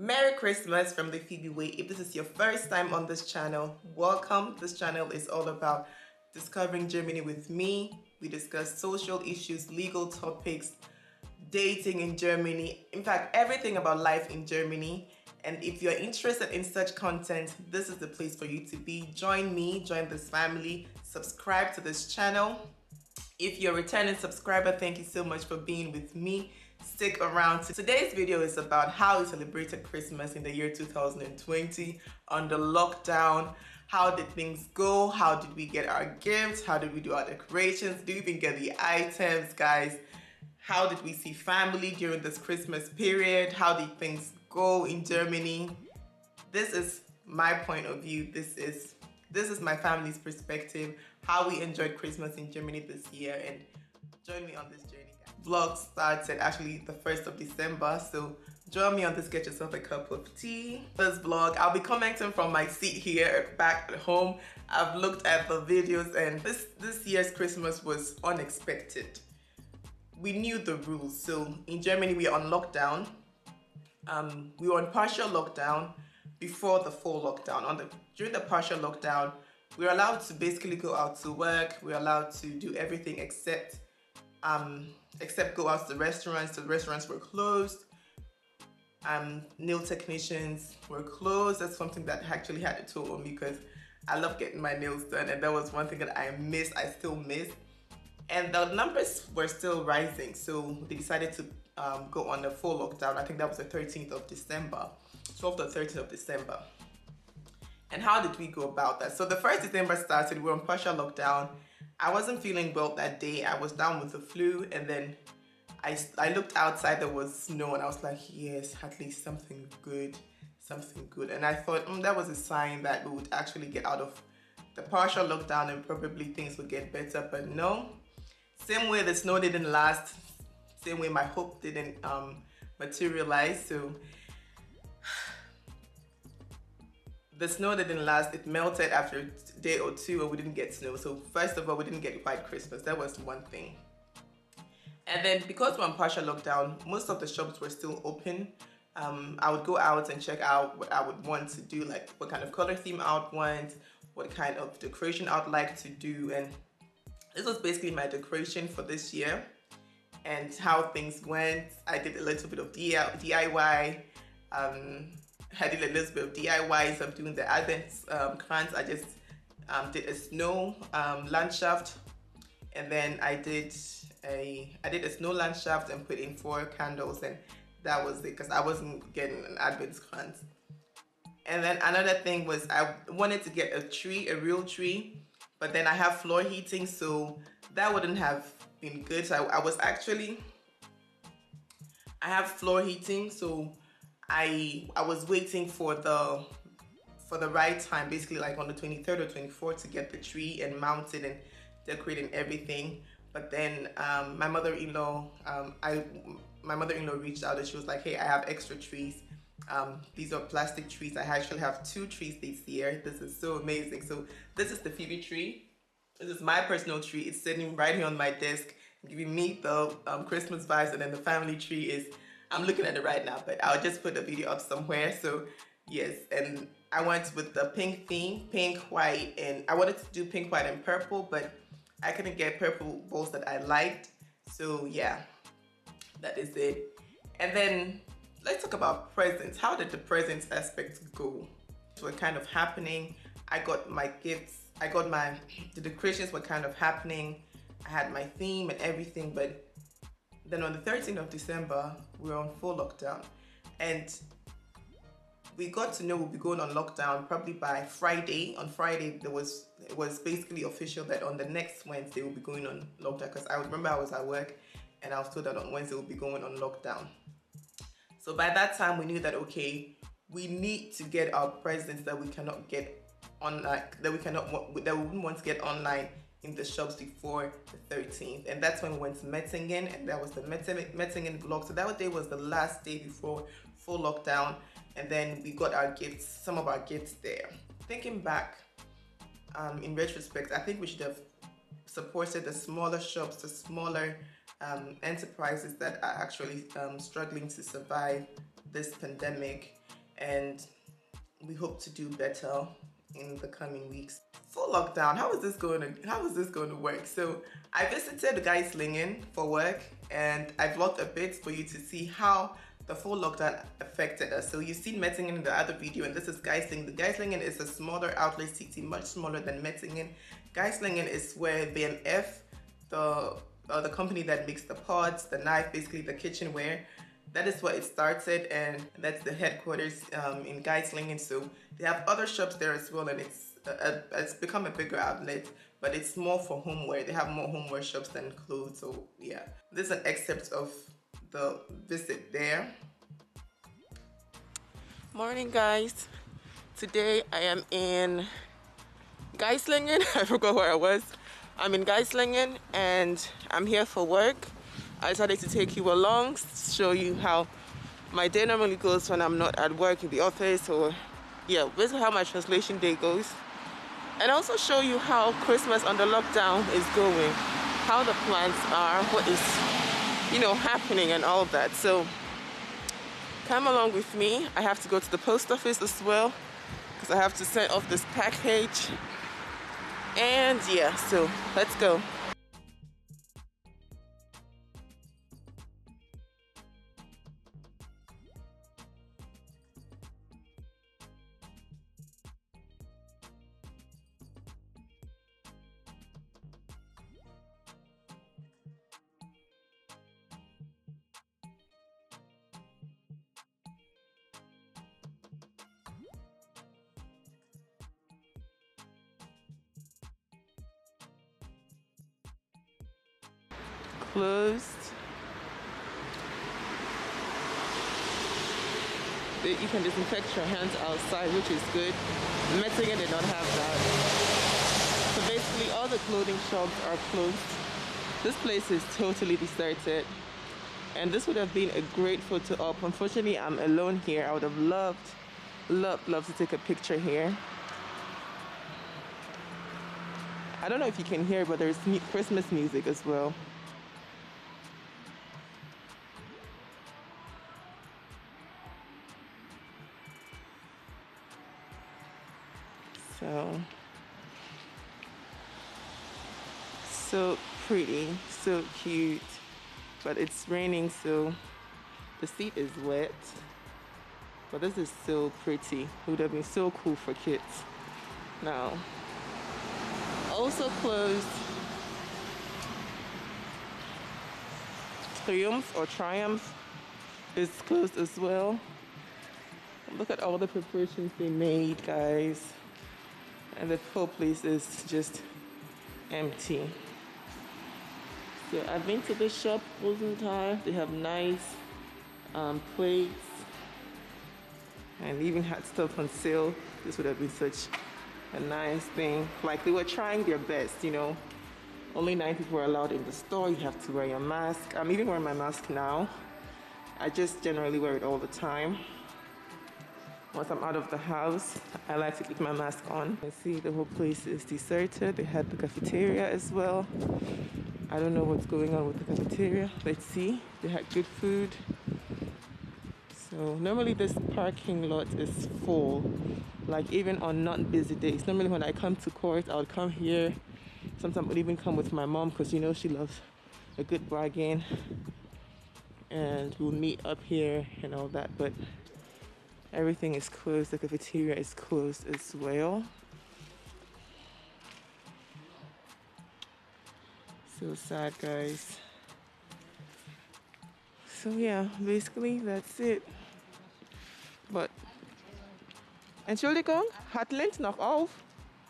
Merry Christmas from the Phoebe Way. If this is your first time on this channel, welcome. This channel is all about discovering Germany with me. We discuss social issues, legal topics, dating in Germany, in fact, everything about life in Germany. And if you're interested in such content, this is the place for you to be. Join me, join this family, subscribe to this channel. If you're a returning subscriber, thank you so much for being with me stick around. Today's video is about how we celebrated Christmas in the year 2020 under lockdown. How did things go? How did we get our gifts? How did we do our decorations? Do we even get the items, guys? How did we see family during this Christmas period? How did things go in Germany? This is my point of view. This is this is my family's perspective, how we enjoyed Christmas in Germany this year and join me on this journey vlog started actually the 1st of December. So join me on this Get Yourself a Cup of Tea. This vlog, I'll be commenting from my seat here back at home. I've looked at the videos and this, this year's Christmas was unexpected. We knew the rules. So in Germany, we are on lockdown. Um, we were on partial lockdown before the full lockdown. On the During the partial lockdown, we we're allowed to basically go out to work. We we're allowed to do everything except um, except go out to the restaurants. The restaurants were closed. Um, nail technicians were closed. That's something that actually had a toll on me because I love getting my nails done and that was one thing that I missed, I still miss. And the numbers were still rising. So they decided to um, go on a full lockdown. I think that was the 13th of December, 12th or 13th of December. And how did we go about that? So the 1st December started, we were on partial lockdown I wasn't feeling well that day. I was down with the flu and then I, I looked outside, there was snow and I was like, yes, at least something good, something good. And I thought mm, that was a sign that we would actually get out of the partial lockdown and probably things would get better, but no. Same way the snow didn't last, same way my hope didn't um, materialize. So the snow didn't last. It melted after a day or two and we didn't get snow. So first of all, we didn't get white Christmas. That was one thing. And then because we're on partial lockdown, most of the shops were still open. Um, I would go out and check out what I would want to do, like what kind of color theme I would want, what kind of decoration I would like to do. And this was basically my decoration for this year and how things went. I did a little bit of DIY. Um, Bit of DIYs of doing the Advent um, Kranz. I just um, did a snow um, landscape and then I did a I did a snow landscape and put in four candles and that was it because I wasn't getting an Advent Kranz. And then another thing was I wanted to get a tree, a real tree, but then I have floor heating, so that wouldn't have been good. So I, I was actually, I have floor heating, so I I was waiting for the for the right time, basically like on the 23rd or 24th to get the tree and mount it and decorate and everything. But then um, my mother-in-law, um, I my mother-in-law reached out and she was like, hey, I have extra trees. Um, these are plastic trees. I actually have two trees this year. This is so amazing. So this is the Phoebe tree. This is my personal tree. It's sitting right here on my desk, giving me the um, Christmas vibes. And then the family tree is I'm looking at it right now, but I'll just put the video up somewhere. So yes, and I went with the pink theme, pink, white, and I wanted to do pink, white, and purple, but I couldn't get purple balls that I liked. So yeah, that is it. And then let's talk about presents. How did the presents aspect go? Were kind of happening. I got my gifts. I got my, the decorations were kind of happening. I had my theme and everything, but then on the 13th of December, we were on full lockdown. And we got to know we'll be going on lockdown probably by Friday. On Friday, there was it was basically official that on the next Wednesday we'll be going on lockdown. Because I remember I was at work and I was told that on Wednesday we'll be going on lockdown. So by that time, we knew that okay, we need to get our presents that we cannot get online, that we cannot that we wouldn't want to get online in the shops before the 13th and that's when we went to Metzingen and that was the Metzingen vlog so that day was the last day before full lockdown and then we got our gifts some of our gifts there thinking back um, in retrospect I think we should have supported the smaller shops the smaller um, enterprises that are actually um, struggling to survive this pandemic and we hope to do better in the coming weeks. Full lockdown, how is this going to how is this going to work? So I visited Geislingen for work and I vlogged a bit for you to see how the full lockdown affected us. So you've seen Metzingen in the other video and this is Geislingen. The Geislingen is a smaller outlet city, much smaller than Metzingen. Geislingen is where WMF, the uh, the company that makes the pots, the knife, basically the kitchenware, that is where it started and that's the headquarters um, in Geislingen. So they have other shops there as well and it's it's become a bigger outlet but it's more for homeware. They have more homeware shops than clothes. So yeah, this is an excerpt of the visit there. Morning guys. Today I am in Geislingen. I forgot where I was. I'm in Geislingen and I'm here for work. I decided to take you along, show you how my day normally goes when I'm not at work in the office or yeah, basically how my translation day goes. And also show you how Christmas under lockdown is going, how the plans are, what is, you know, happening and all that. So come along with me. I have to go to the post office as well because I have to send off this package. And yeah, so let's go. Closed. You can disinfect your hands outside, which is good. Metzingen did not have that. So basically all the clothing shops are closed. This place is totally deserted. And this would have been a great photo op. Unfortunately, I'm alone here. I would have loved, loved, loved to take a picture here. I don't know if you can hear, but there's Christmas music as well. So, so pretty, so cute. But it's raining, so the seat is wet. But this is so pretty. It would have been so cool for kids. Now, also closed Triumph or Triumph is closed as well. Look at all the preparations they made, guys and the whole place is just empty. So I've been to the shop Rosenthal. They have nice um, plates and even had stuff on sale. This would have been such a nice thing. Like they were trying their best, you know. Only nine people were allowed in the store. You have to wear your mask. I'm even wearing my mask now. I just generally wear it all the time. Once I'm out of the house, I like to keep my mask on. I see the whole place is deserted. They had the cafeteria as well. I don't know what's going on with the cafeteria. Let's see. They had good food. So normally this parking lot is full. Like even on not busy days. Normally when I come to court, I would come here. Sometimes I would even come with my mom because you know she loves a good bargain. And we'll meet up here and all that. But Everything is closed. The cafeteria is closed as well. So sad, guys. So yeah, basically that's it. But Entschuldigung, hat Lindt noch auf?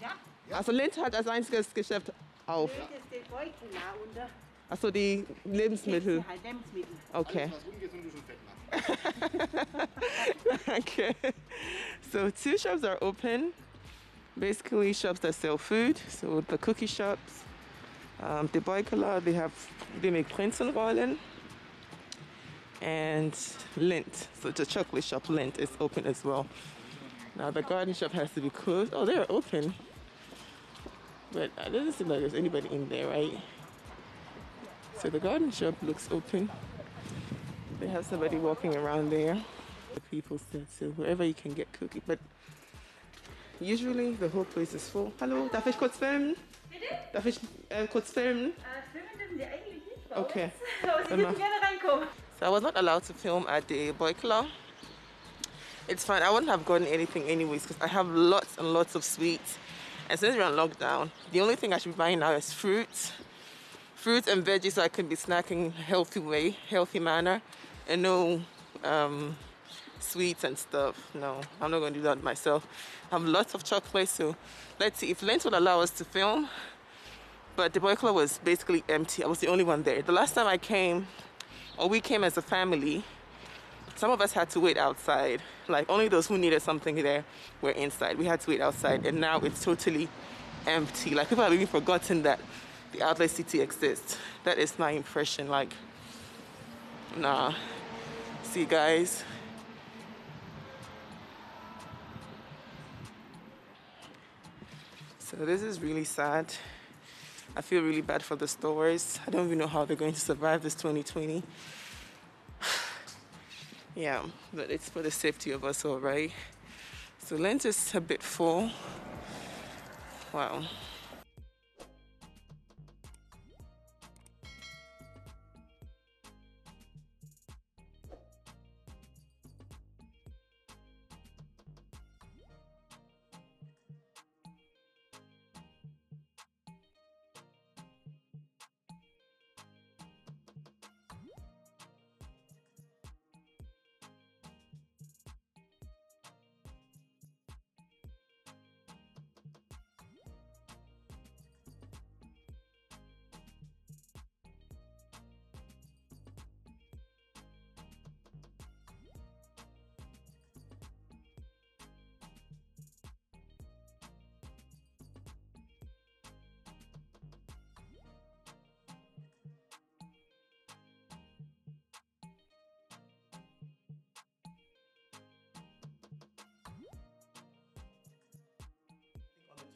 Ja. Also Lindt hat als einziges Geschäft auf. Achso, die Lebensmittel. Okay. okay. So two shops are open. Basically shops that sell food. So the cookie shops. Um, the Beukelaer, they have they make Prinzenrollen and Lindt. So the chocolate shop Lindt is open as well. Now the garden shop has to be closed. Oh, they're open. But it doesn't seem like there's anybody in there, right? So the garden shop looks open. They have somebody walking around there. the people said. So wherever you can get cookie, but usually the whole place is full. Hallo, darf ich kurz filmen? Bitte? Darf ich äh, kurz filmen? Äh, filmen dürfen Sie eigentlich nicht Okay. uns. Aber Sie dürfen gerne reinkommen. So I was not allowed to film at the boy club. It's fine. I wouldn't have gotten anything anyways because I have lots and lots of sweets. And since we're on lockdown, the only thing I should be buying now is fruits, fruits and veggies, so I can be snacking healthy way, healthy manner, and no um, sweets and stuff. No, I'm not going to do that myself. I have lots of chocolate, so let's see if Lindt will allow us to film. But the boy club was basically empty. I was the only one there. The last time I came, or we came as a family, some of us had to wait outside. Like only those who needed something there were inside. We had to wait outside, and now it's totally empty. Like people have even forgotten that the outlet city exists. That is my impression. Like, nah. See, guys. So this is really sad. I feel really bad for the stores. I don't even know how they're going to survive this 2020. yeah, but it's for the safety of us all, right? So Lindt is a bit full. Wow.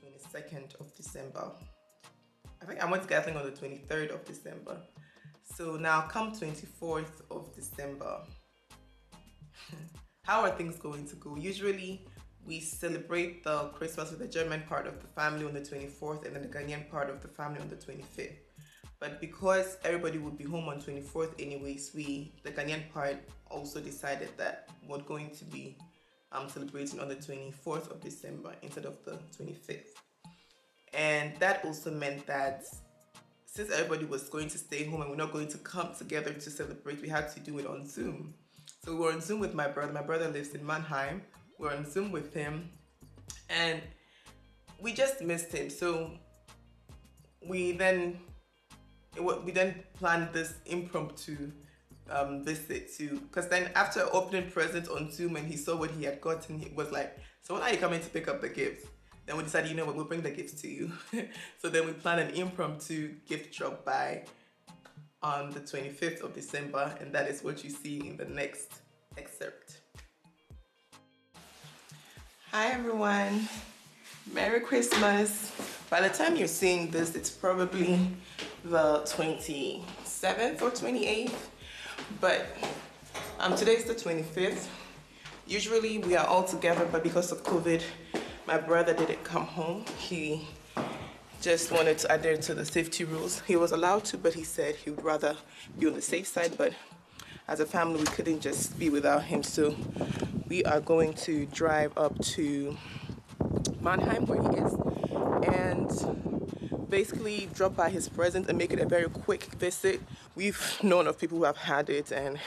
22nd of December. I think I went to Geislingen on the 23rd of December. So now come 24th of December. How are things going to go? Usually we celebrate the Christmas with the German part of the family on the 24th and then the Ghanaian part of the family on the 25th. But because everybody would be home on 24th anyways, we, the Ghanaian part, also decided that we're going to be um, celebrating on the 24th of December instead of the 25th. And that also meant that since everybody was going to stay home and we're not going to come together to celebrate, we had to do it on Zoom. So we were on Zoom with my brother. My brother lives in Mannheim. We are on Zoom with him, and we just missed him. So we then we then planned this impromptu um, visit to because then after opening presents on Zoom and he saw what he had gotten, he was like, "So when are you coming to pick up the gifts?" Then we decided, you know what, we'll bring the gifts to you. so then we planned an impromptu gift drop by on the 25th of December, and that is what you see in the next excerpt. Hi everyone, Merry Christmas. By the time you're seeing this, it's probably the 27th or 28th, but um, today's the 25th. Usually we are all together, but because of COVID, my brother didn't come home. He just wanted to adhere to the safety rules. He was allowed to, but he said he would rather be on the safe side. But as a family, we couldn't just be without him. So we are going to drive up to Mannheim, where he is, and basically drop by his presence and make it a very quick visit. We've known of people who have had it, and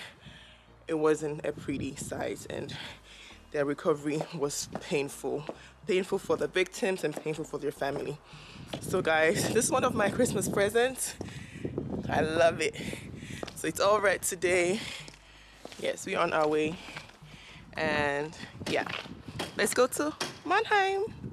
it wasn't a pretty sight, and their recovery was painful. Painful for the victims and painful for their family. So, guys, this is one of my Christmas presents. I love it. So, it's all today. Yes, we're on our way. And yeah, let's go to Mannheim.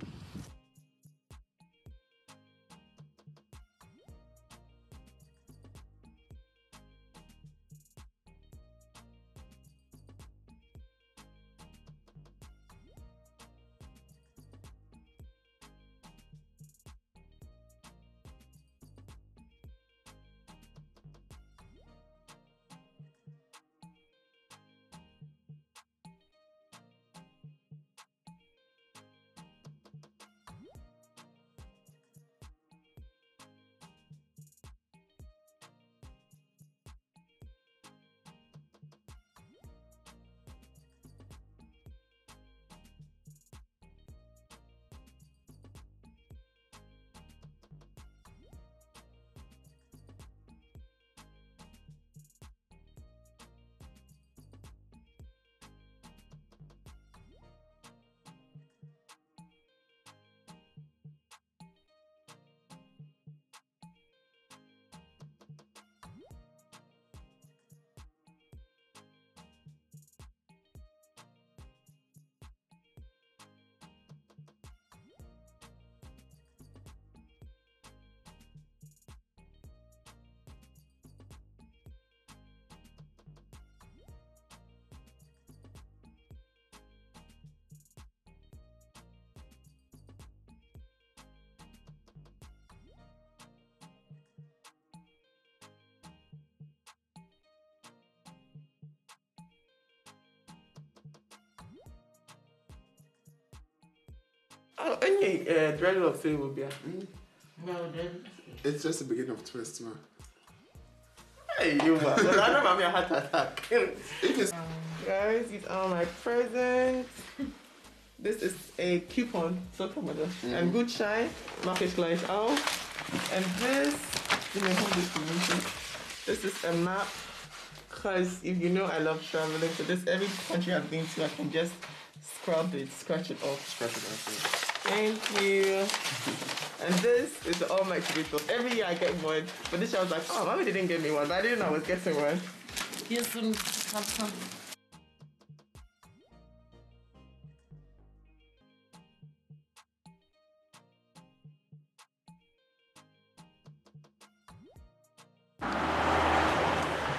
Oh, any uh, dread of say will be. No, then. It's just the beginning of twist, man. Hey, you man. I know I'm a heart attack. If it's Guys, these are my presents. This is a coupon, so come on, and good shine, market gleich out. And this, give me hold this. This is a map, cause if you know I love traveling, so this every country I've been to, I can just scrub it, scratch it off. scratch it out. Thank you. And this is All My Tomatoes. Every year I get one, but this year I was like, oh, mommy didn't get me one, but I didn't know I was getting one. Here's some Kappa.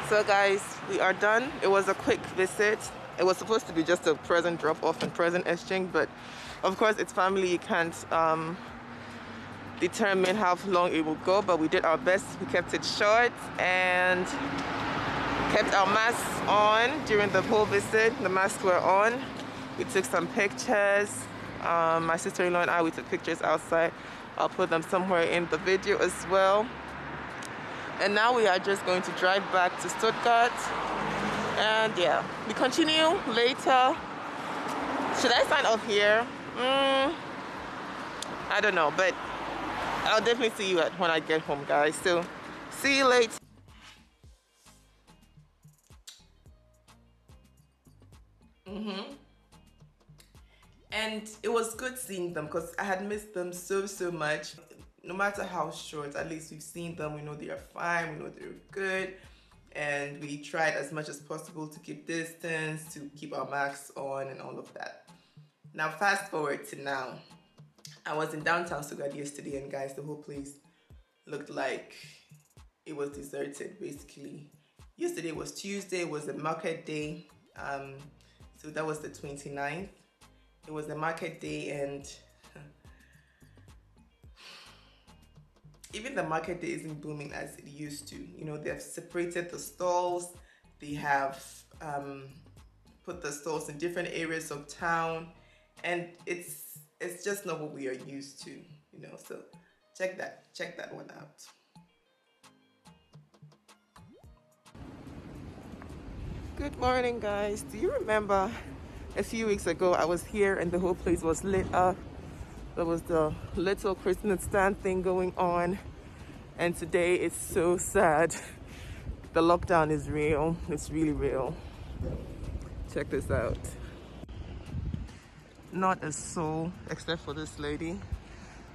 So guys, we are done. It was a quick visit. It was supposed to be just a present drop off and present exchange, but of course it's family. You can't um, determine how long it will go, but we did our best. We kept it short and kept our masks on during the whole visit. The masks were on. We took some pictures. Um, my sister-in-law and I, we took pictures outside. I'll put them somewhere in the video as well. And now we are just going to drive back to Stuttgart. And yeah, we continue later. Should I sign off here? Mm, I don't know, but I'll definitely see you at when I get home, guys. So see you later. Mm-hmm. And it was good seeing them because I had missed them so so much. No matter how short, at least we've seen them. We know they are fine. We know they're good, and we tried as much as possible to keep distance, to keep our masks on, and all of that. Now fast forward to now. I was in downtown Stuttgart yesterday, and guys, the whole place looked like it was deserted basically. Yesterday was Tuesday, it was the market day. Um, so that was the 29th. It was the market day and even the market day isn't booming as it used to. You know, they've separated the stalls, they have um, put the stalls in different areas of town, and it's it's just not what we are used to, you know. So check that, check that one out. Good morning, guys. Do you remember a few weeks ago I was here and the whole place was lit up? There was the little Christmas stand thing going on, and today it's so sad. The lockdown is real, it's really real. Check this out. Not a soul except for this lady.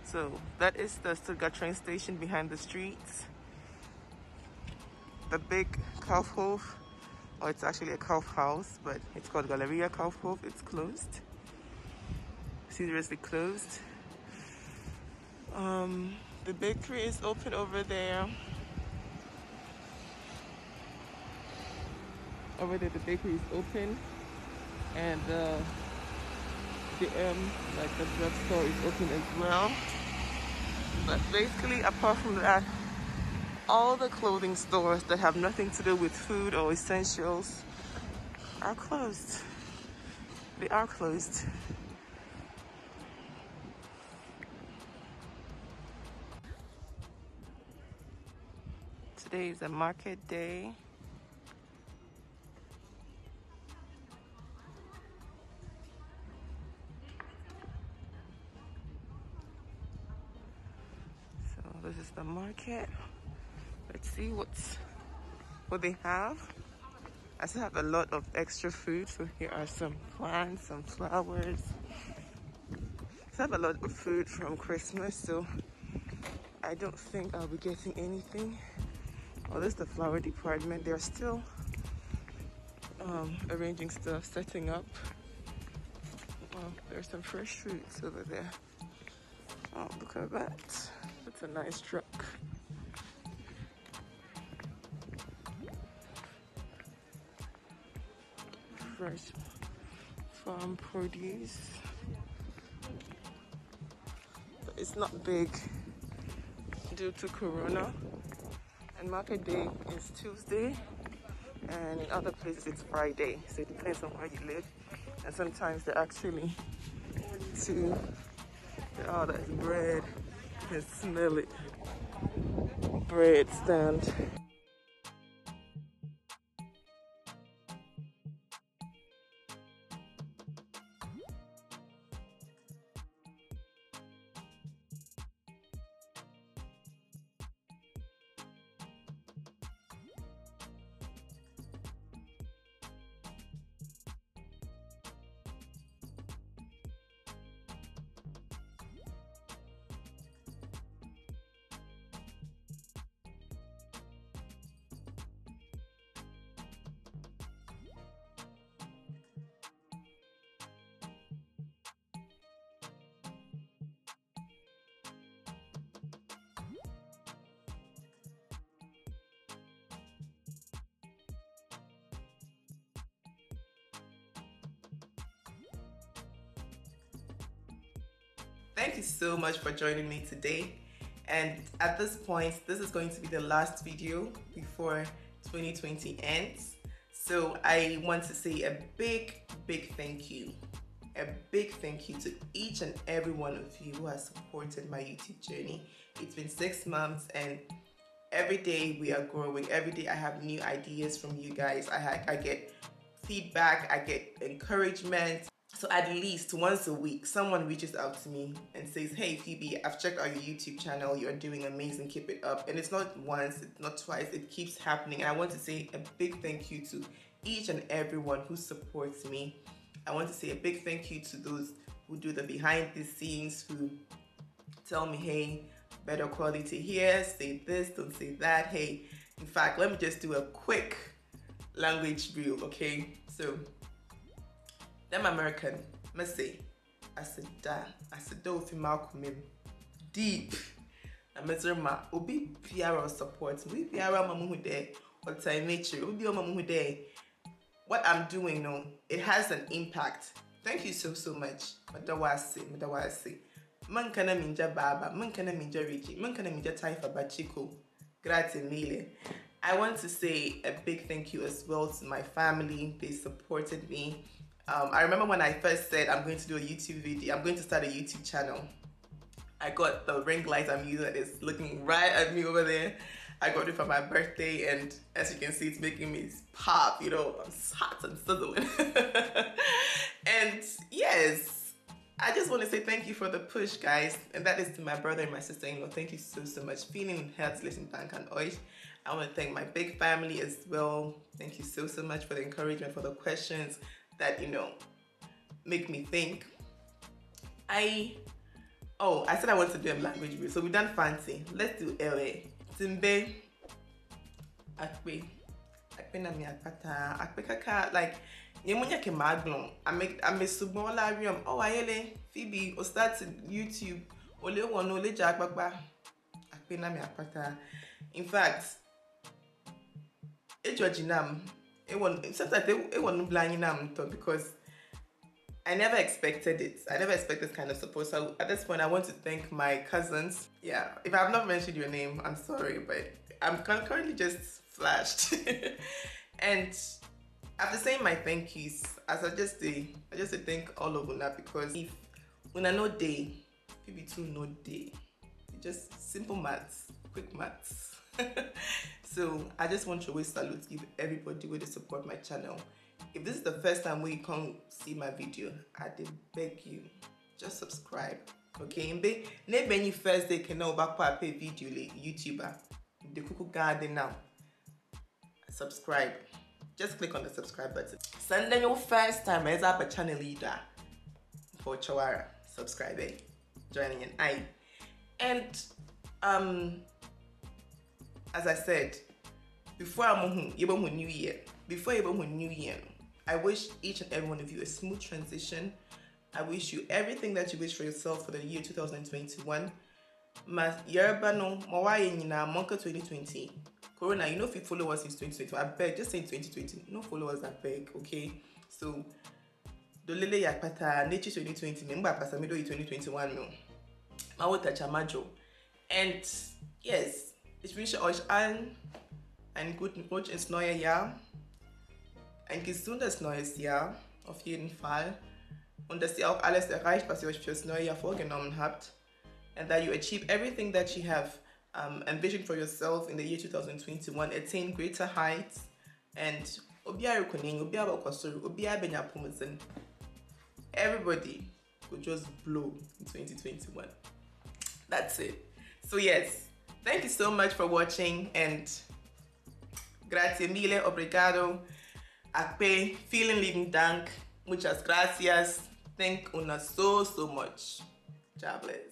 So that is the Stuttgart train station behind the streets. The big Kaufhof or it's actually a Kaufhaus, but it's called Galeria Kaufhof. It's closed. Seriously closed. Um, the bakery is open over there. Over there, the bakery is open, and uh, the um, like the drugstore is open as well. But basically, apart from that, all the clothing stores that have nothing to do with food or essentials are closed. They are closed. Today is a market day. So this is the market. Let's see what's what they have. I still have a lot of extra food. So here are some plants, some flowers. I have a lot of food from Christmas, so I don't think I'll be getting anything. Oh, this is the flower department. They're still um, arranging stuff, setting up. Oh, there's some fresh fruits over there. Oh, look at that. That's a nice truck. fresh farm produce. But it's not big due to Corona. And market day is Tuesday, and in other places it's Friday. So it depends on where you live. And sometimes they're actually two Oh, that's bread. You can smell it. Bread stand. Thank you so much for joining me today. And at this point, this is going to be the last video before 2020 ends. So I want to say a big, big thank you. A big thank you to each and every one of you who has supported my YouTube journey. It's been six months and every day we are growing. Every day I have new ideas from you guys. I, I get feedback, I get encouragement. So at least once a week, someone reaches out to me and says, Hey Phoebe, I've checked out your YouTube channel. You're doing amazing. Keep it up. And it's not once, it's not twice, it keeps happening. And I want to say a big thank you to each and everyone who supports me. I want to say a big thank you to those who do the behind the scenes, who tell me, hey, better quality here, say this, don't say that. Hey, in fact, let me just do a quick language reel, okay? So, them American, must say, I said, da, I said, do fi Malcolm deep. I met ma obi biara support, obi biara mamu hu there, or time nature, obi mamu hu there. What I'm doing, no, it has an impact. Thank you so so much. Madawasi. Man kana minja baba, man kana minja Richie, man kana minja Taifa Bachiko. Grazie mille. I want to say a big thank you as well to my family. They supported me. Um, I remember when I first said I'm going to do a YouTube video, I'm going to start a YouTube channel. I got the ring light I'm using that is looking right at me over there. I got it for my birthday, and as you can see, it's making me pop. You know, I'm hot and sizzling. and yes, I just want to say thank you for the push, guys. And that is to my brother and my sister-in-law. Thank you so so much. Feeling herzlichen Dank an euch. I want to thank my big family as well. Thank you so so much for the encouragement, for the questions that you know make me think. I oh I said I want to do a language review, so we done fancy. Let's do LA. Timbe Akpe. Akpe na mi akpata. Akpe kaka like Nyemunya ke maglon Ame ame sugbon la riam Oh ayele Phoebe o start YouTube. Ole won ole ja akpakpa Akpe na mi akpata. In fact Ejo jinam it wasn't sometimes it, it wasn't blind nam because I never expected it. I never expected this kind of support. So at this point, I want to thank my cousins. Yeah, if I have not mentioned your name, I'm sorry, but I'm currently just flashed. and after saying my thank yous, as I just say, I just say thank all of that because if I know day, maybe two no day, just simple maths, quick maths. so I just want to always salute give everybody where they support my channel. If this is the first time we come see my video, I did beg you, just subscribe. Okay, mbe ne benyi first day can know back pay video le YouTuber. The kuku garden now. Subscribe. Just click on the subscribe button. Send them your first time as a channel leader for Chawara. Subscribe, eh? Joining an I. And um as I said, before I'm New Year, before I'm New Year, I wish each and every one of you a smooth transition. I wish you everything that you wish for yourself for the year 2021. Ma Yoruba no, Mawaye Nina, Monka 2020. Corona, you know if you follow us since 2020, I beg, just say 2020. No followers, I beg, okay? So, Dolele Yakpata, Nature 2020, Memba Pasamido 2021, no. Mawota Chamajo. And yes, ich wünsche euch allen einen guten Rutsch ins neue Jahr. Ein gesundes neues Jahr, auf jeden Fall. und dass ihr auch alles erreicht, was ihr euch fürs neue Jahr vorgenommen habt. And that you achieve everything that you have um, envisioned for yourself in the year 2021, attain greater heights, and. Everybody could just blow in 2021. That's it. So yes, thank you so much for watching and grazie mille, obrigado, akpe, vielen lieben Dank, muchas gracias, thank una so so much. Bless.